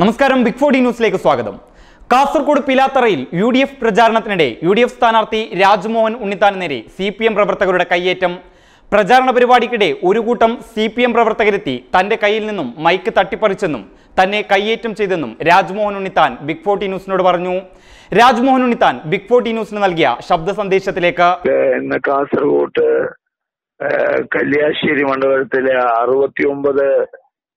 നമസ്കാരം big forty ന്യൂസിലേക്ക് സ്വാഗതം. കാസർഗോഡ് പിലാത്തറയിൽ യു ഡി എഫ് പ്രചാരണത്തിനിടെ യു ഡി എഫ് സ്ഥാനാർത്ഥി രാജ്മോഹൻ ഉണ്ണിത്താൻ നേരെ സി പി എം പ്രവർത്തകരുടെ കയ്യേറ്റം. പ്രചാരണ പരിപാടിക്കിടെ ഒരു കൂട്ടം സി പി എം പ്രവർത്തകരെത്തി തന്റെ കയ്യിൽ നിന്നും മൈക്ക് തട്ടിപ്പറിച്ചെന്നും തന്നെ കയ്യേറ്റം ചെയ്തെന്നും രാജ്മോഹൻ ഉണ്ണിത്താൻ ബിഗ് ഫോർട്ടി ന്യൂസിനോട് പറഞ്ഞു. രാജ്മോഹൻ ഉണ്ണിത്താൻ ബിഗ് ഫോർട്ടി ന്യൂസിന് നൽകിയ ശബ്ദ സന്ദേശത്തിലേക്ക്. കാസർഗോഡ് കല്യാശ്ശേരി മണ്ഡലത്തിലെ അറുപത്തി ഒമ്പത്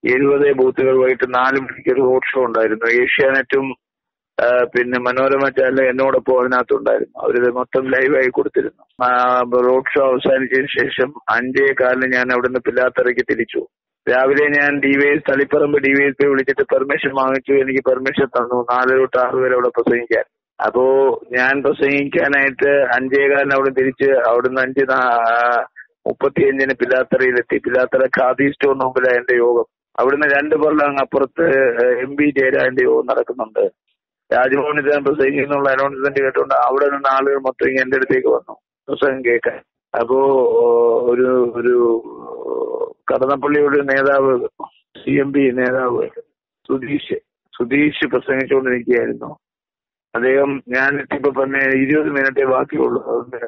എഴുപത് ബൂത്തുകൾ വൈകിട്ട് നാല് മണിക്ക് ഒരു റോഡ് ഷോ ഉണ്ടായിരുന്നു. ഏഷ്യാനെറ്റും പിന്നെ മനോരമ ചാനൽ എന്നോടൊപ്പം അതിനകത്തുണ്ടായിരുന്നു. അവരിത് മൊത്തം ലൈവായി കൊടുത്തിരുന്നു. റോഡ് ഷോ അവസാനിച്ചതിന് ശേഷം അഞ്ചേ കാലിന് ഞാൻ അവിടുന്ന് പില്ലാത്തറയ്ക്ക് തിരിച്ചു. രാവിലെ ഞാൻ D Y S Taliparamba D Y S P വിളിച്ചിട്ട് പെർമിഷൻ വാങ്ങിച്ചു. എനിക്ക് പെർമിഷൻ തന്നു. നാല് തൊട്ട് ആറ് വരെ അവിടെ പ്രസംഗിക്കാൻ. അപ്പോ ഞാൻ പ്രസംഗിക്കാനായിട്ട് അഞ്ചേകാലിന് അവിടെ തിരിച്ച് അവിടുന്ന് അഞ്ച് മുപ്പത്തിയഞ്ചിന് പിലാത്തറയിലെത്തി പിലാത്തറ ഖാദി സ്റ്റോർ മുമ്പിലാണ് എന്റെ യോഗം. അവിടുന്ന് രണ്ട് കൊല്ലം അപ്പുറത്ത് എം പി ജയരാജന്റെ യോഗം നടക്കുന്നുണ്ട്. രാജ്ഭവനിൽ ഞാൻ പ്രസംഗിക്കുന്നുള്ള അനൗൺസ്മെന്റ് കേട്ടുകൊണ്ട് അവിടെ നിന്ന് ആളുകൾ മൊത്തം എന്റെ അടുത്തേക്ക് വന്നു. പ്രസംഗം കേൾക്കാൻ. അപ്പോ ഒരു ഒരു കടന്നപ്പള്ളിയുടെ നേതാവ് സി എം പി നേതാവ് സുധീഷ് സുധീഷ് പ്രസംഗിച്ചുകൊണ്ടിരിക്കുകയായിരുന്നു. അദ്ദേഹം ഞാൻ എത്തിയപ്പോ പറഞ്ഞ ഇരുപത് മിനിറ്റേ ബാക്കിയുള്ളൂ. അതുകൊണ്ട്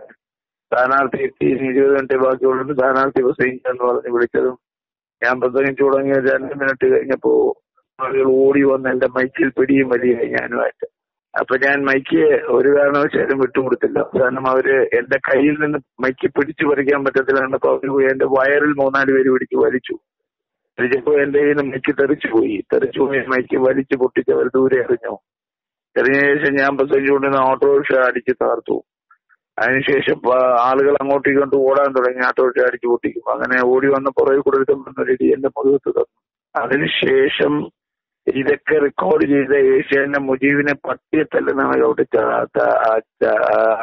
സ്ഥാനാർത്ഥി എത്തി ഇരുപത് മിനിറ്റേ ബാക്കിയുള്ളൂ സ്ഥാനാർത്ഥി പ്രസംഗിക്കാന്ന് പറഞ്ഞ് വിളിച്ചതും ഞാൻ പ്രസംഗിച്ചു തുടങ്ങിയ രണ്ട് മിനിറ്റ് കഴിഞ്ഞപ്പോ ആളുകൾ ഓടി വന്ന് എന്റെ മൈക്കിൽ പിടിയും വലിയായി ഞാനുമായിട്ട്. അപ്പൊ ഞാൻ മൈക്ക് ഒരു കാരണവശാലും വിട്ടുകൊടുത്തില്ല. കാരണം അവർ എന്റെ കയ്യിൽ നിന്ന് മൈക്ക് പിടിച്ചു പറിക്കാൻ പറ്റത്തില്ല കണ്ടപ്പോ അവർ പോയി എന്റെ വയറിൽ മൂന്നാൽ പേര് പിടിച്ച് വലിച്ചു. വലിച്ചപ്പോ എന്റെ കയ്യിൽ നിന്ന് മൈക്ക് തെറിച്ചു പോയി. തെറിച്ചു പോയി മൈക്ക് വലിച്ചു പൊട്ടിച്ച് അവർ ദൂരെ എറിഞ്ഞു. എറിഞ്ഞ ശേഷം ഞാൻ പ്രസംഗിച്ചുകൊണ്ടിരുന്ന ഓട്ടോറിക്ഷ അടിച്ച് തകർത്തു. അതിനുശേഷം ആളുകൾ അങ്ങോട്ടും ഇങ്ങോട്ടും ഓടാൻ തുടങ്ങി ആട്ടോട്ടി അടിച്ചു പൊട്ടിക്കും അങ്ങനെ ഓടി വന്ന പുറകെ കൂടെ ഒരു ഇടി എന്റെ മുഖത്ത് തന്നു. അതിനുശേഷം ഇതൊക്കെ റെക്കോർഡ് ചെയ്ത ഏഷ്യന്റെ മുജീബിനെ പട്ടിയെ തല്ലുന്നതാണ് അവിടെ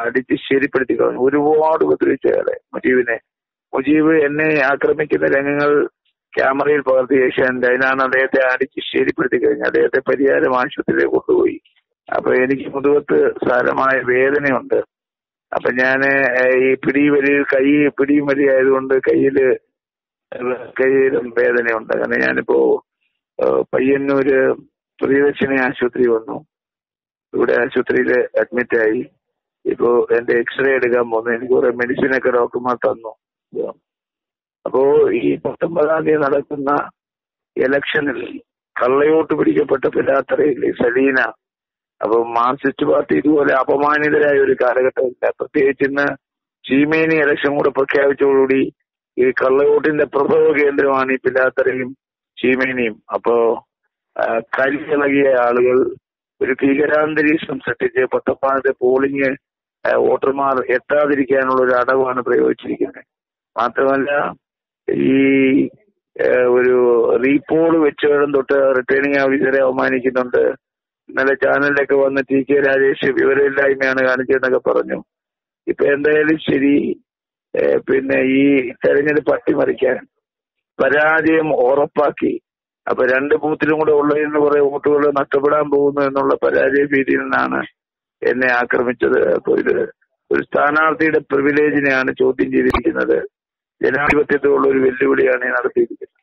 അടിച്ച് ശരിപ്പെടുത്തി കളഞ്ഞു ഒരുപാട് ഉപദ്രവിച്ച അയാളെ മുജീബിനെ. മുജീബ് എന്നെ ആക്രമിക്കുന്ന രംഗങ്ങൾ ക്യാമറയിൽ പകർത്തി ഏഷ്യന്റെ അതിനാണ് അദ്ദേഹത്തെ അടിച്ച് ശരിപ്പെടുത്തി കഴിഞ്ഞത്. അദ്ദേഹത്തെ പരിഹാരം ആശുപത്രിയിലേക്ക് കൊണ്ടുപോയി. അപ്പൊ എനിക്ക് മുതുകത്ത് സാരമായ വേദനയുണ്ട്. അപ്പൊ ഞാൻ ഈ പിടി വലി കൈ പിടിയും വലി ആയതുകൊണ്ട് കയ്യിൽ കയ്യിലും വേദനയുണ്ട്. അങ്ങനെ ഞാനിപ്പോ പയ്യന്നൂര് പ്രിയദർശിനി ആശുപത്രി വന്നു. ഇവിടെ ആശുപത്രിയിൽ അഡ്മിറ്റ് ആയി. ഇപ്പോ എന്റെ എക്സ്റേ എടുക്കാൻ പോന്നു. എനിക്ക് കുറെ മെഡിസിൻ ഒക്കെ ഡോക്ടർമാർ തന്നു. അപ്പോ ഈ പത്തൊമ്പതാം തീയതി നടക്കുന്ന ഇലക്ഷനിൽ കള്ളയോട്ട് പിടിക്കപ്പെട്ട പിലാത്തറയിൽ സലീന അപ്പൊ മാർക്സിസ്റ്റ് പാർട്ടി ഇതുപോലെ അപമാനിതരായ ഒരു കാലഘട്ടമില്ല. പ്രത്യേകിച്ച് ഇന്ന് ചീമേനി ഇലക്ഷൻ കൂടെ പ്രഖ്യാപിച്ചതോടുകൂടി ഈ കള്ളവോട്ടിന്റെ പ്രഭവ കേന്ദ്രമാണ് ഈ പിലാത്തറയും ചീമേനിയും. അപ്പോ കരിയിളകിയ ആളുകൾ ഒരു ഭീകരാന്തരീക്ഷം സൃഷ്ടിച്ച് പത്തൊമ്പതാമത്തെ പോളിംഗ് വോട്ടർമാർ എത്താതിരിക്കാനുള്ള ഒരു അടവാണ് പ്രയോഗിച്ചിരിക്കുന്നത്. മാത്രമല്ല ഈ ഒരു റീപോൾ വെച്ചവരും തൊട്ട് റിട്ടേണിംഗ് ഓഫീസറെ അവമാനിക്കുന്നുണ്ട് ഇന്നലെ ചാനലിലൊക്കെ വന്ന് ടി കെ രാജേഷ് വിവരമില്ലായ്മയാണ് കാണിച്ചതെന്നൊക്കെ പറഞ്ഞു. ഇപ്പൊ എന്തായാലും ശരി പിന്നെ ഈ തെരഞ്ഞെടുപ്പ് അട്ടിമറിക്കാൻ പരാജയം ഉറപ്പാക്കി. അപ്പൊ രണ്ട് ബൂത്തിലും കൂടെ ഉള്ളതിന് കുറെ വോട്ടുകൾ നഷ്ടപ്പെടാൻ പോകുന്നു എന്നുള്ള പരാജയ ഭീതിയിൽ നിന്നാണ് എന്നെ ആക്രമിച്ചത്. അപ്പൊ ഇത് ഒരു സ്ഥാനാർത്ഥിയുടെ പ്രിവിലേജിനെയാണ് ചോദ്യം ചെയ്തിരിക്കുന്നത്. ജനാധിപത്യത്തോടുള്ള ഒരു വെല്ലുവിളിയാണ് നടത്തിയിരിക്കുന്നത്.